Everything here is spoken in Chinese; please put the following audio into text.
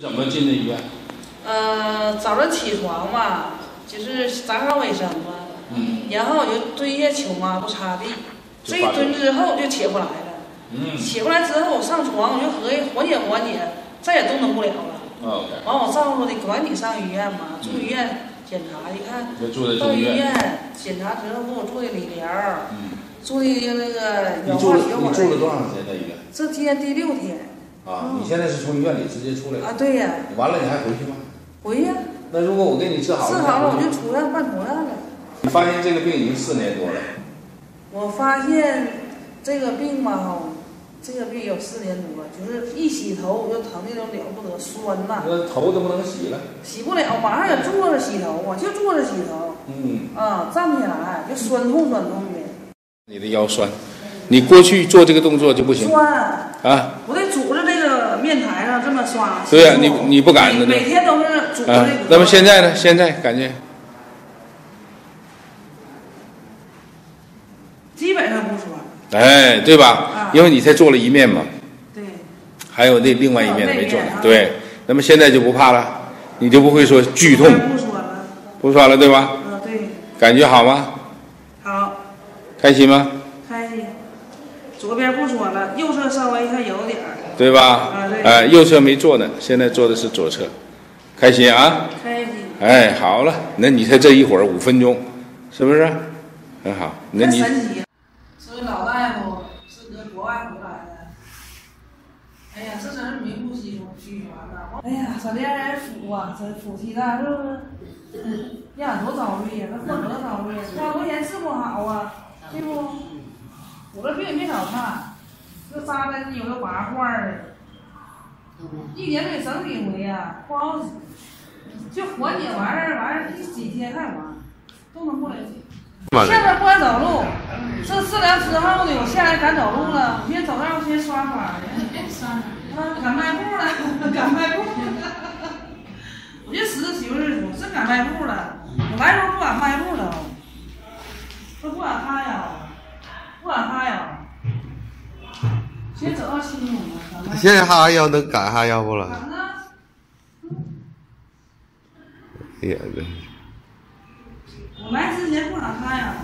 怎么进的医院？呃，早上起床嘛，就是打扫卫生嘛，嗯然后我就蹲下球嘛，不擦地，这一蹲之后就起不来了。嗯起不来之后，我上床，我就合计缓解缓解，再也动弹不了了。完，我丈夫说的管你上医院嘛，住医院检查，一看就住在到医院。检查之后给我做的理疗，嗯，做的那个氧化血管。你住了多长时间在医院？这今天第六天啊，你现在是从医院里直接出来啊，对呀，完了你还回去吗？回呀，那如果我给你治好了，治好了我就出院办出院了。你发现这个病已经四年多了，我发现这个病吧，哈，这个病有四年多，就是一洗头我就疼的都了不得，酸呐，那头都不能洗了。洗不了，晚上也坐着洗头啊，就坐着洗头。嗯，啊，站不起来，就酸痛酸痛的，你的腰酸，你过去做这个动作就不行。酸。啊。我得拄着这个面台上这么刷。对呀你你不敢的每每天都是拄着啊这个。。那么现在呢？现在感觉基本上不说。哎，对吧啊？因为你才做了一面嘛，对，还有那另外一面没做。对，那么现在就不怕了，你就不会说剧痛，不说了。不说了，对吧？嗯，对，感觉好吗？好，开心吗？开心。左边不说了，右侧稍微还有点儿，对吧啊？对哎，右侧没做呢，现在做的是左侧，开心啊！开心。哎，好了，那你才 这一会儿五分钟，是不是？很好，那太你神奇了。所以老大夫是搁国外回来的。哎呀，这真是名不虚虚传呐！哎呀，咱这人服啊，这服气大，是不是？嗯，让俺多遭罪呀，那患多遭罪呀，花多钱治不好啊，对不？我这病也没少看，这扎针有的拔罐儿的，一年得整几回呀，不好使。就缓解完事儿，完事儿一几天还完，动弹不了。现在不敢走路，这治疗之后呢，我现在敢走路了。我现在走道先刷刷的，啊，敢迈步了，敢迈步了。我就使媳妇儿说，真敢迈步了。我来时候不敢迈步了，都不敢哈腰，不敢哈腰。先走到七中了，敢迈步现在哈腰能改哈腰不了？我们之前不敢哈腰。